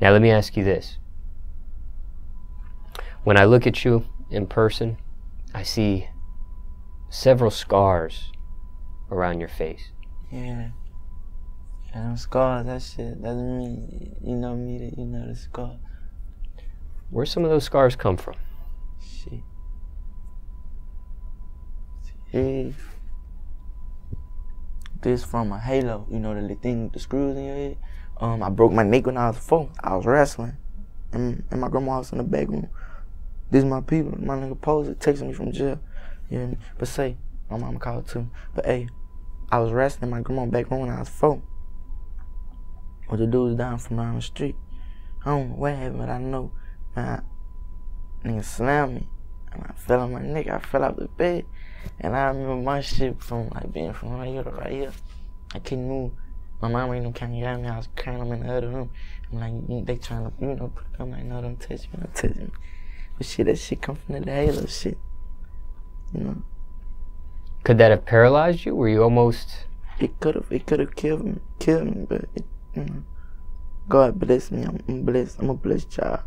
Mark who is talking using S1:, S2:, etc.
S1: Now, let me ask you this. When I look at you in person, I see several scars around your face.
S2: Yeah. Yeah, them scars, that shit, doesn't mean, you know me, that you know the scar.
S1: Where some of those scars come from?
S2: Shit. Yeah. This from a halo, you know, the thing with the screws in your head. Um, I broke my neck when I was four. I was wrestling. And, and my grandma was in the back room. This my people. My nigga Poser texting me from jail. You hear me? But say, my mama called too. But hey, I was wrestling in my grandma back room when I was four. With the dudes down from down the street. I don't know what happened, but I know, man, nigga slammed me. And I fell on my neck. I fell off the bed. And I remember my shit from like being from right here to right here. I couldn't move. My mom ain't no kind of me. I was crying. I'm in the other room. I'm like, they trying to, you know, put I'm like, no, don't touch me, don't touch me. But shit, that shit come from the halo shit. You know?
S1: Could that have paralyzed you? Were you almost.
S2: It could have, it could have killed me, killed me, but it, you know, God bless me. I'm, I'm blessed. I'm a blessed child.